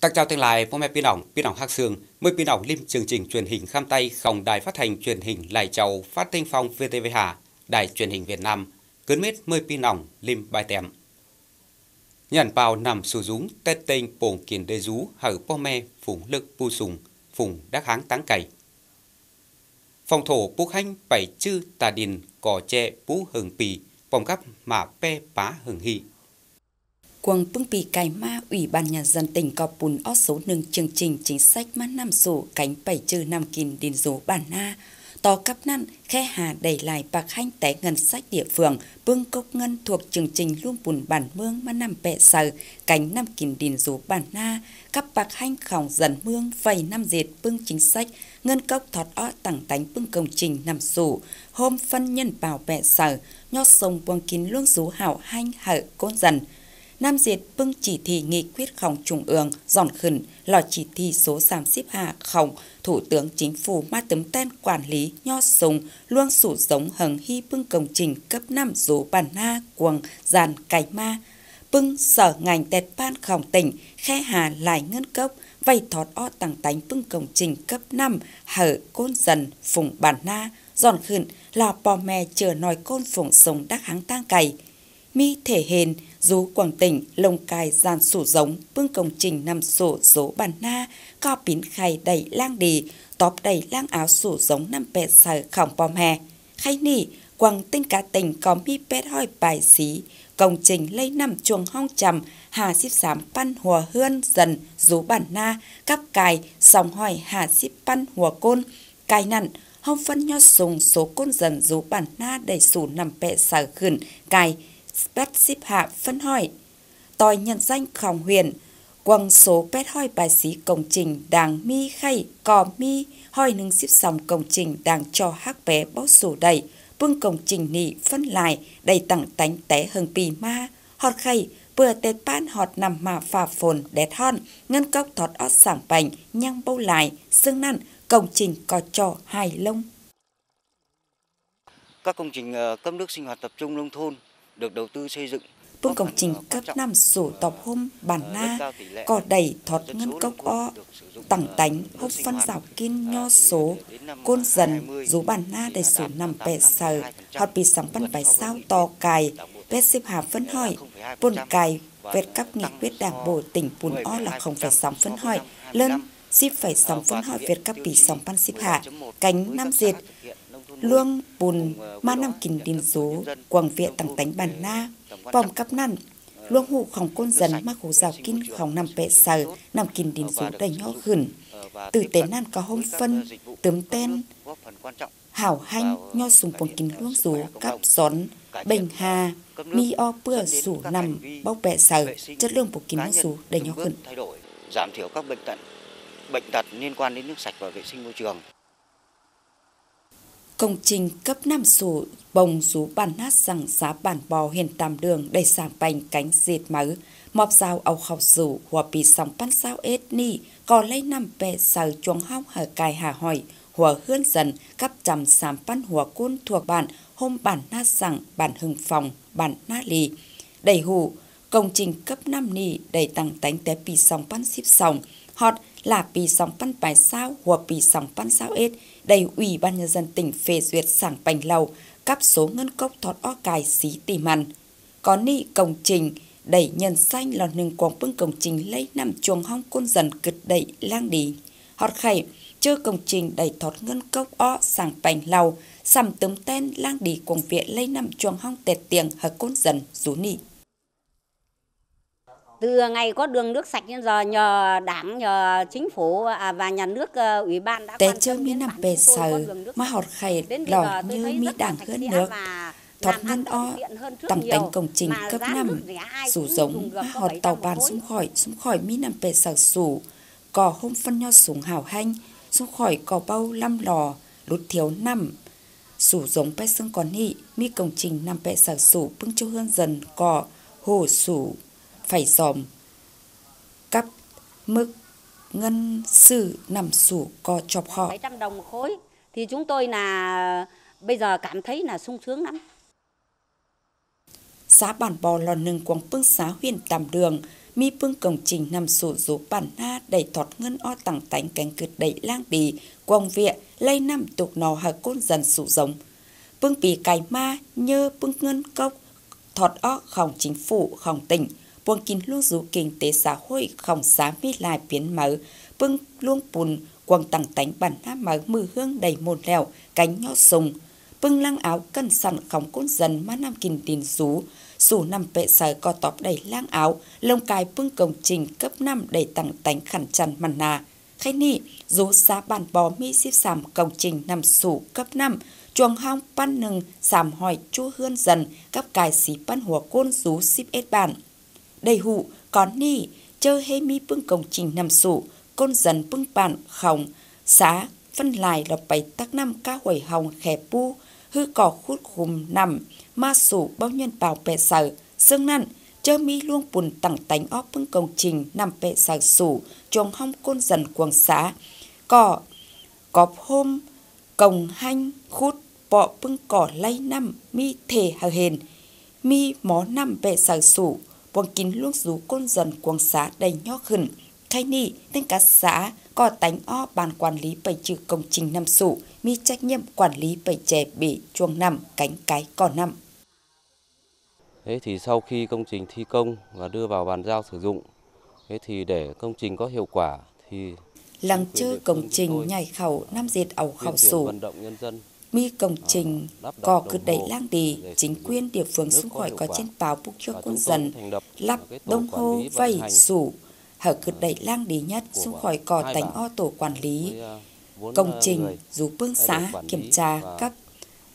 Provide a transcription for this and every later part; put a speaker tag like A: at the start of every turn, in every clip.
A: Tắc chào tương lai phong mẹ pin ỏng, pin ỏng hạc sương, mới pin ỏng lim chương trình truyền hình khám tay không đài phát thanh truyền hình Lai Châu phát thanh phong VTV Hà, đài truyền hình Việt Nam, cấn mết mới pin ỏng lim bài tèm. Nhận bào nằm sử dụng tết tên bổng kiền đê rú hở bố mẹ phùng lực bu sùng, phùng đắc háng táng cày. Phòng thổ bốc hành bảy chư tà đình cỏ tre bú hừng pì, vòng gấp mà pe bá hừng hị
B: quần bưng bì cài ma ủy ban nhà dân tỉnh có bùn ót số nâng chương trình chính sách má năm sổ cánh bảy chư năm kìm điền dố bản na. To cấp năn, khe hà đẩy lại bạc hanh té ngân sách địa phương. Bưng cốc ngân thuộc chương trình luôn bùn bản mương mà năm bẹ sở cánh năm kìm điền dố bản na. Cấp bạc hanh khỏng dần mương, vầy năm diệt bưng chính sách. Ngân cốc thọt ó tặng tánh bưng công trình nằm sủ hôm phân nhân bảo bẹ sở nho sông buông kín luôn rú hảo hanh hở côn dần. Nam Diệt bưng chỉ thị nghị quyết khổng trung ương dọn khẩn lò chỉ thị số giảm xếp hạ khổng Thủ tướng Chính phủ ma tấm tên quản lý nho sùng luôn sủ giống hằng hy bưng công trình cấp 5 số bản na quần giàn cải ma. Bưng sở ngành tẹt ban khổng tỉnh, khe hà lại ngân cốc vay thọt o tặng tánh bưng công trình cấp 5 hở côn dần, phùng bản na. Dọn khẩn là bò mè chờ nòi côn phùng sống đắc háng tang cày mi thể hền, dù Quảng tỉnh lồng cài gian sủ giống, vương công trình nằm sổ số bản na co pín khay đầy lang đì tóp đầy lang áo sủ giống, năm pè sở khỏng bom hè, khay nỉ Quảng tinh cả tỉnh có mi bét hoi bài xí, công trình lấy nằm chuồng hong trầm, hà xíp xám pan hùa hươn dần rú bản na cắp cài, sòng hỏi hà xíp pan hùa côn, cài nặn hong phân nho sùng, số côn dần rú bản na đầy sủ nằm pẹ sở khẩn cài bắt xếp hạ phân hỏi. Tòi nhận danh khòng huyền, quăng số pet hỏi bài sĩ công trình đàng mi khay cò mi hỏi nâng xếp xong công trình đàng cho hắc bé bó sổ đầy, bưng công trình nị phân lại đầy tặng tánh té hừng pì ma, họt khay vừa tết ban họt nằm mà phà phồn đét hon, ngân cốc thọt ót sảng bành, nhăng bâu lại, xương năn, công trình có trò hài lông.
C: Các công trình ờ, cấp nước sinh hoạt tập trung nông thôn được đầu tư xây dựng.
B: Phương công trình cấp 5 sổ tọp hôm bản na có đầy thọt ngân cốc o tặng tánh hốc phân dạo kiên nho số côn dần dù bản na đầy sổ nằm bẹ sờ hoặc bị sắm văn bài sao to cài vết xếp hạ phân hỏi bồn cài vết cấp nghị quyết đảng bộ tỉnh bùn o là không phải sắm phân hỏi lên ship phải sắm phân hỏi việt cấp bị sắm văn xếp hạ cánh năm diệt luông bùn ma năm kình đình số quảng viện tăng tánh bản na vòng cắp năn luông hụ khổng côn dần, ma khổ rào kinh khổng nằm bệ sờ nằm kình đình số đầy nho khẩn từ tế nan có hôm phân tấm tên hảo hanh, nho sùng bồng kín luông rú cắp gión bình hà, mi o bưa sủ nằm, bóc bẹ sờ, chất lượng bồng kín luông rú đầy nho khẩn
C: giảm thiểu các bệnh tật bệnh tật liên quan đến nước sạch và vệ sinh môi trường.
B: Công trình cấp 5 sổ bồng rú bản nát rằng giá bản bò hiền tàm đường đầy sàng bành cánh diệt mớ. Mọp dao ầu khọc rủ hòa bị sóng pan sao ết ni có lấy năm bè sờ chuông hóc hở cài hà hỏi. Hòa hươn dần, cắp chầm sám pan hòa côn thuộc bản. Hôm bản nát rằng bản hưng phòng, bản nát lì. Đầy hù, công trình cấp 5 ni đầy tăng tánh té pì sóng pan xíp sòng. Họt là pì sóng pan bài sao hòa pì sóng pan sao ết đầy ủy ban nhân dân tỉnh phê duyệt sảng bành lầu cắp số ngân cốc thọt o cài xí tỉ mặn. Có ni công trình đẩy nhân xanh lò nừng quảng bưng công trình lấy nằm chuồng hong côn dần cực đẩy lang đi. Họt khẩy, chưa công trình đẩy thọt ngân cốc o sảng bành lầu, sầm tấm tên lang đi quảng viện lấy nằm chuồng hong tẹt tiền hờ côn dần rú nị
D: từ ngày có đường nước sạch đến giờ nhờ đảng nhờ chính phủ à, và nhà nước uh, ủy ban đã
B: Tế chơi mi nằm bề sờ mà họt khay lò như mi đảng hơn nước thọt ngân o tặng tánh công trình cấp 5 sủ giống mà họt tàu bàn xuống khỏi xuống khỏi mi nằm bề sờ sủ cò hôm phân nho súng hảo hanh xuống khỏi cò bao năm lò lút thiếu năm. Sủ giống bé xương còn nị mi công trình nằm bệ sở sủ bưng cho hơn dần cò hồ sủ phải dòm cấp mức ngân sự nằm sủ co chọc họ.
D: 700 đồng một khối thì chúng tôi là bây giờ cảm thấy là sung sướng lắm.
B: Xã bản bò lò nừng quảng bưng xã huyện tàm đường, mi bưng công trình nằm sổ dỗ bản na đầy thọt ngân o tặng tánh cánh cực đầy lang đi quang viện lây năm tục nò hà côn dần sụ giống bưng bì cài ma nhơ bưng ngân cốc thọt o khòng chính phủ khòng tỉnh buông kín luôn dù kinh tế xã hội không xá mi lại biến mở bưng luôn bùn quăng tặng tánh bản na mở mưa hương đầy môn lèo cánh nhỏ sùng. Bưng lăng áo cân sẵn khóng côn dần mà nam kinh tin rú dù nằm vệ sở co tóc đầy lang áo, lông cài bưng công trình cấp 5 đầy tặng tánh khẳng chăn màn nà khai nị, dù xá bàn bò mi xếp sàm công trình nằm sủ cấp 5 chuồng hong pan nừng sàm hỏi chu hươn dần, cấp cài xí pan hùa côn rú xếp ết bản đầy hụ còn ni chơ hê mi bưng công trình nằm sụ côn dần bưng bản khổng xá phân lại là bảy tắc năm ca hồi hồng khẻ pu hư cỏ khút khùm nằm ma sụ bao nhân bảo bè sở xương năn chơ mi luôn bùn tặng tánh óp bưng công trình nằm bè sở sụ chuồng hong côn dần quần xá, cỏ cọp hôm cồng hanh khút bọ bưng cỏ lay năm mi thể hờ hền. Mi mó năm bè sở sụ quang kín luôn rú côn dần quang xã đầy nhó khẩn. Khai ni tên cả xã có tánh o bàn quản lý bảy trừ công trình năm sủ mi trách nhiệm quản lý bảy chè bể chuông năm cánh cái cỏ năm
E: Thế thì sau khi công trình thi công và đưa vào bàn giao sử dụng, thế thì để công trình có hiệu quả thì
B: lăng chơ công trình nhảy khẩu năm diệt ẩu khẩu sủ mi công trình có cứ đẩy lang đi chính quyền địa phương xung khỏi có trên báo búc cho quân dân lắp đông hô vây sủ hở cứ đẩy lang đi nhất xung khỏi có tánh o tổ quản lý. công trình dù bương xã kiểm tra cấp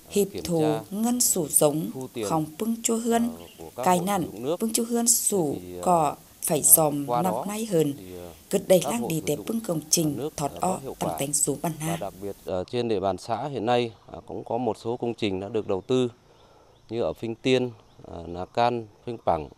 B: hiệp thù ngân sủ giống không bưng cho hươn cài nặn bưng cho hươn sủ cỏ phải dòm năm nay hơn. cứ đầy lang đi để bưng công trình thọt o tăng tánh số bản ha
E: đặc biệt ở trên địa bàn xã hiện nay cũng có một số công trình đã được đầu tư như ở Phinh Tiên, Nà Can, Phinh Pẳng.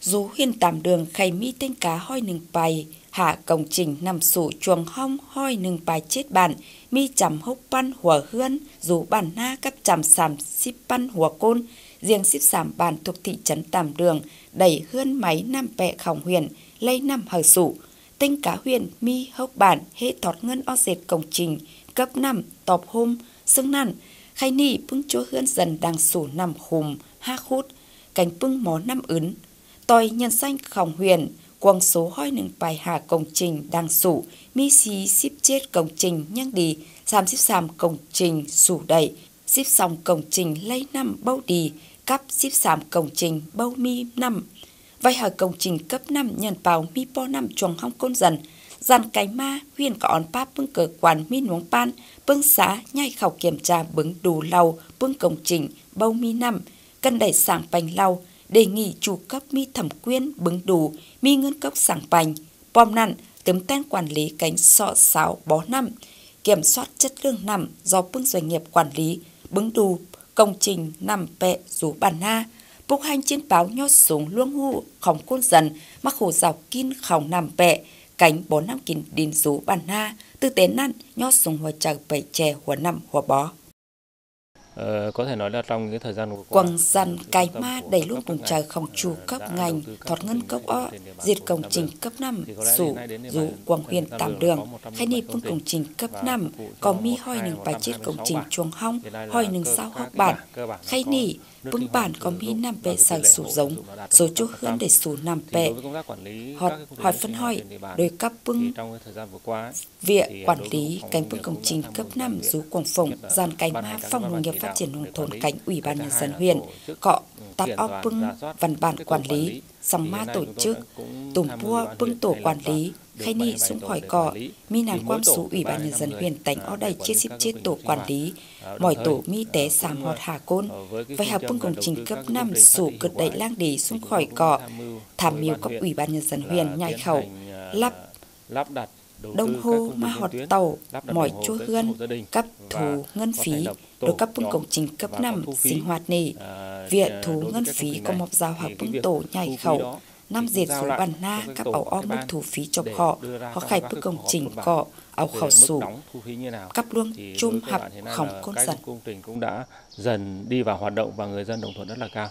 B: Dù hiên tạm đường khay mi tên cá hoi nừng bài hạ công trình nằm sủ chuồng hong hoi nừng bài chết bản mi chầm hốc pan hùa hươn dù bản na cấp chầm sàm ship pan hùa côn riêng xíp sàm bản thuộc thị trấn tàm đường đẩy hươn máy nam bẹ khổng huyền, lây năm hờ sủ tinh cá huyền, mi, hốc bản hệ thọt ngân o dệt công trình, cấp năm, tọp hôm xương năn. Khay ni bưng chỗ hươn dần đang sủ nằm khùm ha khút. Cánh bưng mó năm ấn. Tòi nhân xanh khổng huyền quang số hoi nâng bài hạ công trình đang sủ. Mi xí xíp chết công trình nhang đi xàm xíp xàm công trình sủ đẩy xếp xong công trình lấy năm bao đi, cắp xếp xàm công trình bao mi năm. Vậy hỏi công trình cấp năm nhân bào mi po năm chuồng hong côn dần. Dàn cái ma, huyền có ón pap bưng cờ quản mi nuống pan, bưng xã nhai khảo kiểm tra bứng đủ lau bưng công trình bao mi năm. Cân đẩy sảng bành lau đề nghị chủ cấp mi thẩm quyên bứng đủ, mi ngân cấp sảng bành. Bom nặn, tấm tên quản lý cánh sọ sáo bó năm. Kiểm soát chất lượng nằm do bưng doanh nghiệp quản lý bứng đù công trình, nằm pẹ rú bản na bốc hành trên báo nhót xuống luông hụ khổng côn dần, mắc hồ rào kín khổng nằm pẹ, cánh bốn năm kín đìn rú bản na, tư tế năn nhót xuống hòa chạc bảy chè hòa năm hòa bó.
F: Ờ, có thể nói là trong cái thời gian vừa qua
B: quăng dàn cái ma
F: cấp
B: bùng
F: ngành,
B: trời không chủ
F: ờ,
B: cấp ngành
F: công
B: ngân cấp o diệt công trình cấp 5
F: Thì có lẽ
B: dù quang huyền
F: tam Đường
B: đường
F: có 117
B: khai ni phương công trình cấp
F: và
B: 5
F: phục vụ cho
B: có mi hoi
F: 12
B: nừng bài chết công
F: 126
B: trình chuồng hong hoi nừng sao
F: cái
B: bản khai ni
F: nước
B: bản có mi nằm
F: bè sản
B: sủ giống
F: rồi dụng hướng
B: chỗ
F: 100%.
B: hươn để sủ nằm
F: bè. Hoặc
B: hỏi phân hỏi đối cấp
F: thì
B: bưng Viện quản lý cánh
F: nông
B: bưng công trình cấp
F: năm
B: 5 rú quảng phồng gian cánh ma phòng nông nghiệp phát triển nông thôn cánh ủy ban nhân dân huyện, cọ
F: tạp
B: tác óc bưng văn bản quản lý
F: lý.
B: ma tổ chức,
F: tùng
B: bua bưng tổ quản lý khai ni
F: 77
B: xuống khỏi
F: lý.
B: mi nàng quang số ủy
F: ba
B: ban nhân
F: năm
B: dân huyện tánh đây
F: quản
B: chia xếp chết
F: công
B: tổ quản lý mọi
F: đồng
B: tổ mi té sàm họt hà côn vậy hạ
F: phương
B: công trình cấp
F: các cái
B: 5
F: công trình
B: sủ
F: hiệu
B: đẩy lang
F: thì
B: xuống khỏi
F: tham mưu với
B: mưu
F: ban
B: cấp ủy ban nhân dân huyện nhai khẩu
F: à,
B: lắp
F: lắp đặt
B: đông hô
F: công
B: ma họt tàu
F: đồng hồ
B: chỗ
F: tới
B: hươn cấp thù ngân phí được cấp
F: nhóm
B: công trình cấp
F: và có
B: 5
F: thu phí.
B: sinh hoạt nỉ viện thú
F: đối
B: ngân phí có một giao bưng
F: việc
B: tổ nhảy khẩu
F: thì
B: diệt bản
F: lại
B: na
F: các
B: ảo o mức thu phí chọc họ họ khai
F: cái
B: công trình cọ ảo
F: mức
B: sủ cấp luông chung hạp khổng côn dần
F: công trình cũng đã dần đi vào hoạt động và người dân đồng thuận rất là cao.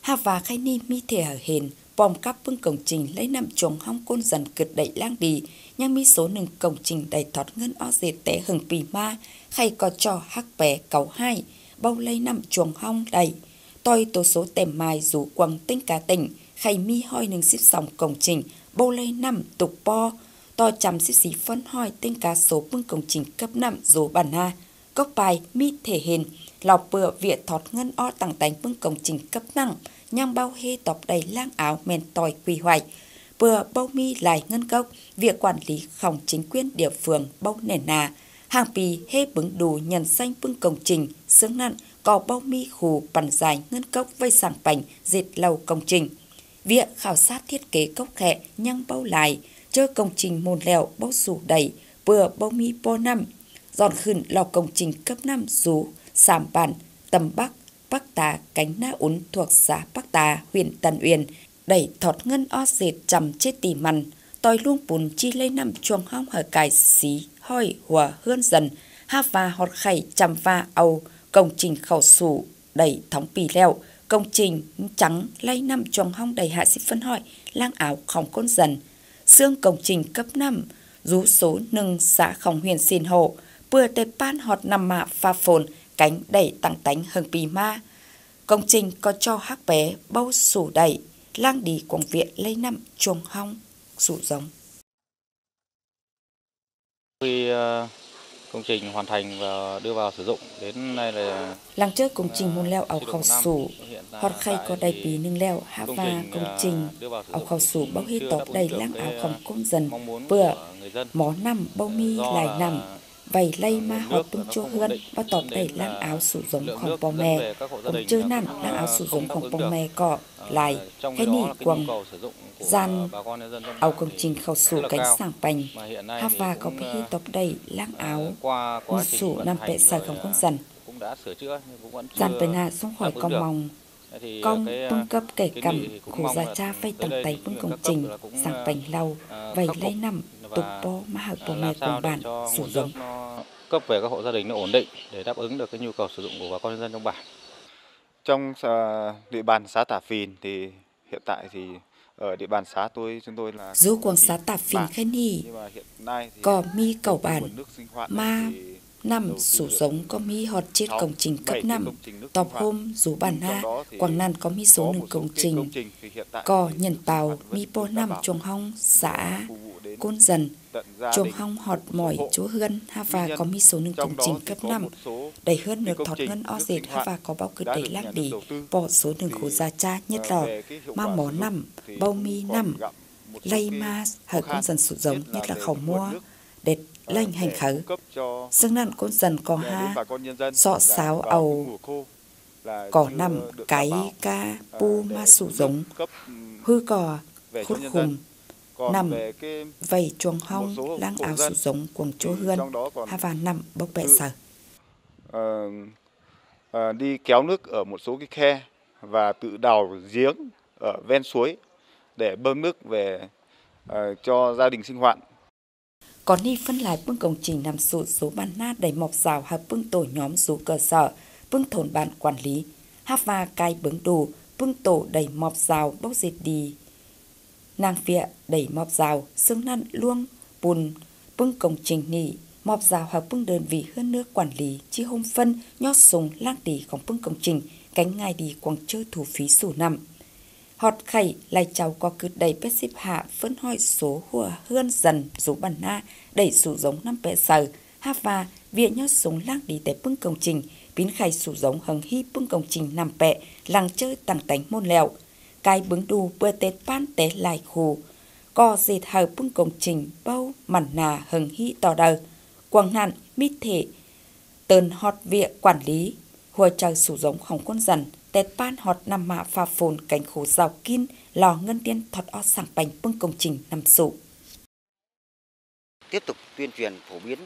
B: Hà và khai ni mi thể ở hền bom cắp bưng công trình lấy năm chuồng hong côn dần cực đẩy lang đi, nhưng mi số nâng công trình đầy thọt ngân o dệt té hừng pì ma, khay có cho hắc bé cầu hai, bao lấy năm chuồng hong đầy. Tôi tố số tèm mai rủ quăng tinh cả tỉnh, khay mi hoi nâng xếp sòng công trình, bâu lây năm tục po to chăm xếp xí phân hoi tên cá số bưng công trình cấp năm dố bản ha. Cốc bài mi thể hình, lọc bựa viện thọt ngân o tặng tánh bưng công trình cấp năng, nhang bao hê tọc đầy lang áo men tòi quy hoạch. Bừa bao mi lại ngân gốc, việc quản lý khổng chính quyền địa phương bao nền nà. Hàng pì hê bứng đủ nhận xanh bưng công trình, sướng nặng có bao mi khù bàn dài ngân cốc vây sảng bành dệt lầu công trình. Việc khảo sát thiết kế cốc khẽ nhăng bao lại, chơ công trình môn lèo bao sủ đầy, vừa bao mi po năm. Giòn khẩn lò công trình cấp năm rú, sảm bản, tầm bắc, Bắc Tà cánh na ún thuộc xã Bắc Tà, huyện Tân Uyên, đẩy thọt ngân o dệt chầm chết tì mằn, tòi luôn bùn chi lây nằm chuồng hong hở cài xí, hoi hùa hươn dần, ha và họt khẩy chầm và âu, công trình khẩu sủ, đẩy thống pì leo, công trình trắng lay năm chuồng hong đầy hạ sĩ phân hỏi, lang áo khổng côn dần, xương công trình cấp 5, rú số nâng xã khổng huyền xin hộ, bừa tê pan họt nằm mạ pha phồn, cánh đẩy tăng tánh hừng pì ma. Công trình có cho hắc bé bao sủ đẩy, lang đi quảng viện lấy năm chuồng hong, sủ giống.
G: Vì uh, ờ, công trình hoàn thành và đưa vào sử dụng. Đến nay là
B: làng trước công trình môn leo ảo khảo sủ hòn khay có đầy bí nương leo hava công trình ảo khảo sủ bao hi tộc đầy lang áo khổng công dần. vừa mó năm bao mi lại nằm vầy lây ma hộp tung chua hơn và tọp đầy lang áo sử dụng không bò mè. cũng chưa nằm lang áo sử dụng không bò mè cọ lại cái nỉ quăng gian áo công trình khẩu sủ cánh sảng bành hát và có bị hi tộc đẩy lang áo một sủ nằm bệ sài không con dần dàn bề nà xuống khỏi con mong công bưng cấp kể cầm khổ gia cha vay tầng tay bưng công trình sảng bành lâu vầy lấy năm tục bó mà hợp bò mè cùng bản sử dụng
G: cấp về các hộ gia đình nó ổn định để đáp ứng được cái nhu cầu sử dụng của bà con nhân dân trong bản.
H: Trong địa bàn xã Tả Phìn thì hiện tại thì ở địa bàn xã tôi chúng tôi là
B: dù quảng xã Tả Phìn khen hi có mi cầu bản mà năm sử giống có mi họt chết công trình cấp 5 tọp hôm dù bản ha quảng nam có mi số nâng công trình có nhân bào mi po năm chuồng hong xã côn dần. chuồng hong họt mỏi chúa hươn ha và có mi số nâng công trình cấp 5 đầy hơn nước thọt ngân o dệt và có bao cứ đầy lác đi bỏ số nâng khổ gia cha nhất lò ma mó năm bao mi năm lây ma hở côn dần sử giống nhất là khẩu mua để lệnh hành khởi xưng nạn côn dần có ha sọ sáo ầu có nằm cái ca pu ma sử giống hư cò hút khùng nằm vầy chuồng hong lang áo sử dụng quần chỗ hươn ha và nằm bốc bẹ sở
H: Ờ, đi kéo nước ở một số cái khe và tự đào giếng ở ven suối để bơm nước về uh, cho gia đình sinh hoạt.
B: Có ni phân lại bưng công trình nằm sụ số bàn na đầy mọc rào hợp bưng tổ nhóm số cơ sở bưng thôn bản quản lý. Hát và cai bướng đủ bưng tổ đầy mọc rào bốc dệt đi. Nàng phía đẩy mọc rào xương năn luông bùn. Bưng công trình nỉ mọc rào hợp bưng đơn vị hơn nước quản lý chi hôm phân nhót sùng lang điของbưng công trình cánh ngay đi quảng chơi thủ phí sủ nằm họt khẩy lại cháu có cứ đầy bếp xếp hạ phân hoi số hùa hươn dần rú bản na đẩy sủ giống năm bệ sờ ha và viện nhót súng lang đi để bưng công trình biến khải sủ giống hằng hy bưng công trình nằm bệ làng chơi tăng tánh môn lèo cái bứng đù bơ tết ban tế lại khủ có dệt hở bưng công trình bao mặn nà hằng hy tỏ đời quảng nạn mít thể tơn họt viện quản lý hùa chờ sủ giống không quân dần tết ban họt nằm mạ pha phồn cảnh khổ rào kín lò ngân tiên thọt o sảng bánh bưng công trình nằm sụ
C: tiếp tục tuyên truyền phổ biến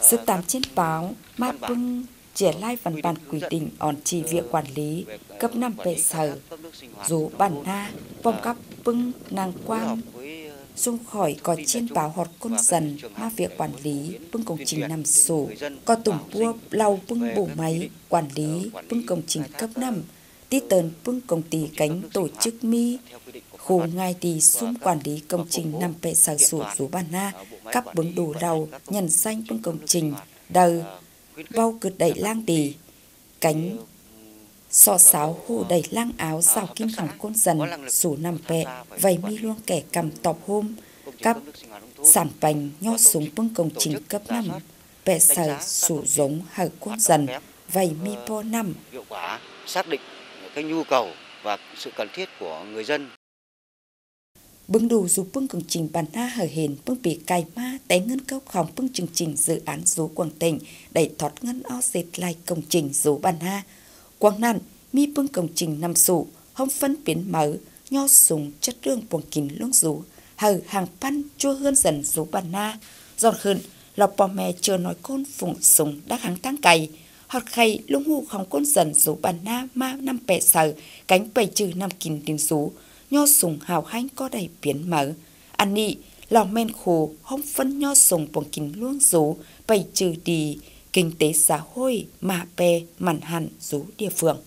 B: sự tám trên báo ma bưng triển lai văn bản quy định on chỉ việc quản lý cấp năm bệ sở dù bản na vòng cấp bưng nàng quan xung khỏi có trên báo họt côn dần ma việc quản lý bưng công trình nằm sổ có tùng bua lau bưng bổ máy quản lý bưng công trình cấp 5 tí tờn bưng công ty cánh tổ chức mi. khu ngay đi xung quản lý công trình nằm bệ sở sủ rú bàn na, cắp bứng đủ đầu, nhận danh bứng công trình, đờ, bao cực đẩy lang đi, cánh so sáo hù đẩy lang áo rào kim khỏng côn dần, sủ nằm bệ, vầy mi luôn kẻ cầm tọp hôm, cắp sản bành nho súng bưng công trình cấp 5, bệ sở sủ giống hở côn dần, vầy mi po năm.
C: Hiệu quả xác định cái nhu cầu và sự cần thiết của người dân
B: bưng đủ dù bưng công trình bản na hở hền bưng bị cài ma té ngân cốc hỏng bưng chương trình dự án số quảng tỉnh đẩy thoát ngân o dệt lại công trình số bản na Quang nạn mi bưng công trình nằm sụ hông phân biến mở nho súng chất lượng buồng kín lương rú hờ hàng pan chua hơn dần rú bản na giòn hơn lọc bò mè chờ nói côn phụng súng đắc hàng tăng cày hoặc khay lung hù không côn dần rú bản na ma năm bẹ sở cánh bầy trừ năm kín tiếng rú, nho sùng hào hanh có đầy biến mở. Anh nị, lò men khổ hông phân nho sùng buồng kín luông rú, bày trừ đi, kinh tế xã hội, mà bè, mặn hẳn rú địa phương.